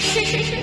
是是是